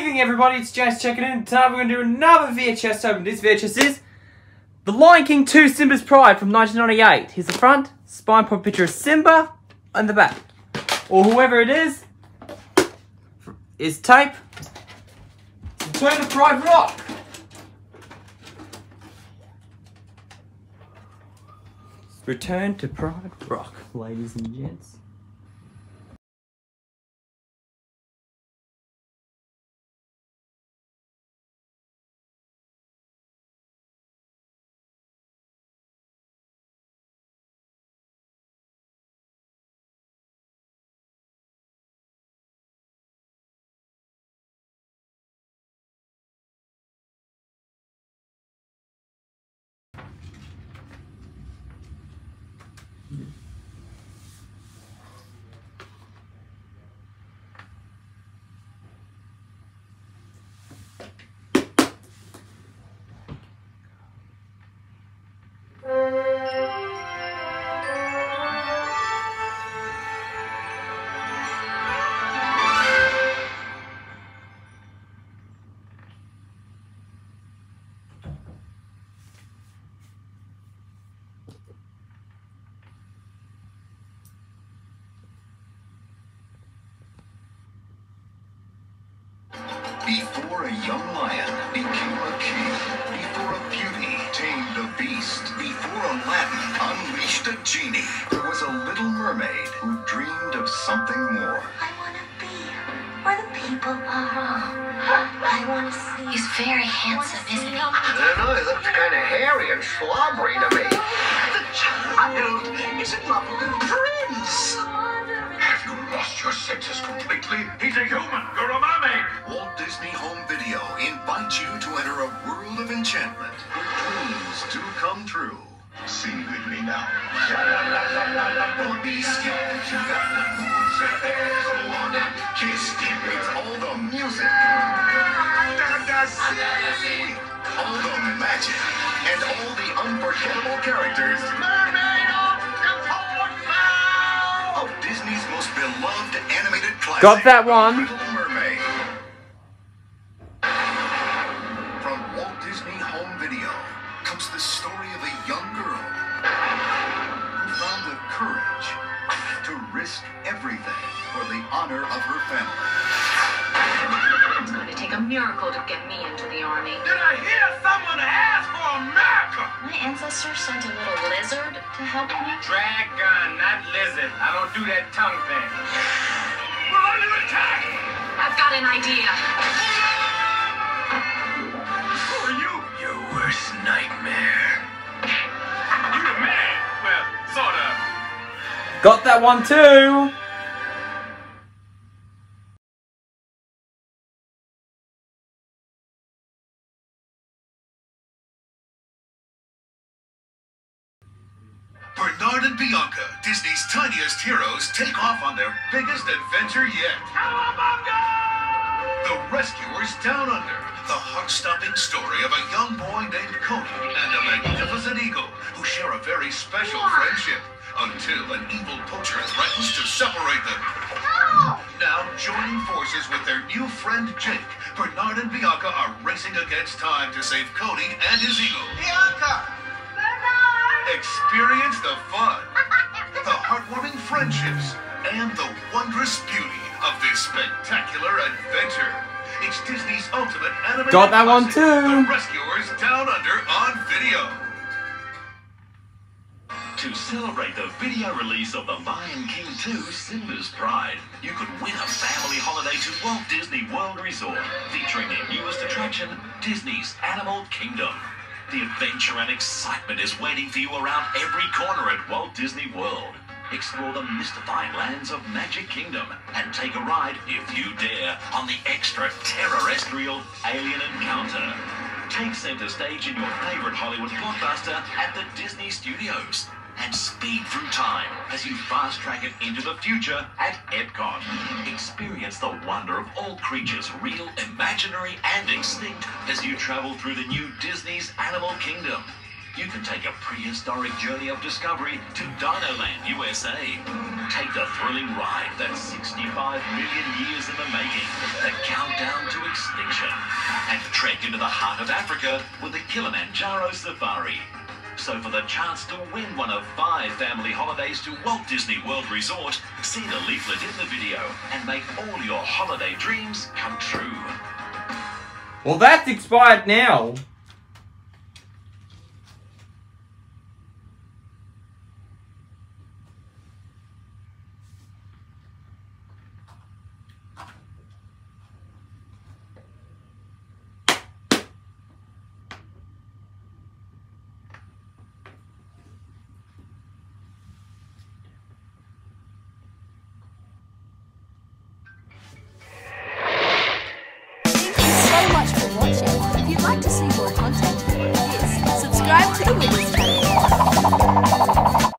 evening, everybody. It's James checking in. Tonight we're going to do another VHS open. This VHS is The Lion King 2 Simba's Pride from 1998. Here's the front, spine pop picture of Simba, and the back. Or whoever it is, is tape. Return to Pride Rock. Return to Pride Rock, ladies and gents. Mm-hmm. Before a young lion became a king, before a beauty tamed a beast, before Aladdin unleashed a genie, there was a little mermaid who dreamed of something more. I want to be where the people are. I want to see. He's very handsome, isn't he? I don't know, he looks kind of hairy and slobbery to me. The child is in love with the prince. Have you lost your senses completely? He's a human. Enchantment dreams do come true. Sing with me now. It's all the music. All the magic and all the unforgettable characters. Got that one. Comes the story of a young girl who found the courage to risk everything for the honor of her family. It's going to take a miracle to get me into the army. Did I hear someone ask for a miracle? My ancestors sent a little lizard to help me. Dragon, not lizard. I don't do that tongue thing. We're under attack. I've got an idea. Worst nightmare. You the man. Well, sort of. Got that one too. Bernard and Bianca, Disney's tiniest heroes, take off on their biggest adventure yet. Cowabunga! The Rescuers Down Under, the heart-stopping story of a young boy named Cody and a magnificent eagle who share a very special friendship until an evil poacher threatens to separate them. Now joining forces with their new friend Jake, Bernard and Bianca are racing against time to save Cody and his eagle. Bianca. Bernard! Experience the fun, the heartwarming friendships, and the wondrous beauty of this spectacular adventure. It's Disney's ultimate animated Got that one too. The Rescuers Down Under on video. To celebrate the video release of The Lion King 2 Simba's Pride, you could win a family holiday to Walt Disney World Resort, featuring their newest attraction, Disney's Animal Kingdom. The adventure and excitement is waiting for you around every corner at Walt Disney World. Explore the mystifying lands of Magic Kingdom and take a ride, if you dare, on the extra terrestrial alien encounter. Take center stage in your favorite Hollywood blockbuster at the Disney Studios and speed through time as you fast track it into the future at Epcot. Experience the wonder of all creatures, real, imaginary, and extinct, as you travel through the new Disney's Animal Kingdom. You can take a prehistoric journey of discovery to Dinoland, USA. Take the thrilling ride that's 65 million years in the making, the countdown to extinction. And trek into the heart of Africa with the Kilimanjaro Safari. So for the chance to win one of five family holidays to Walt Disney World Resort, see the leaflet in the video and make all your holiday dreams come true. Well, that's expired now.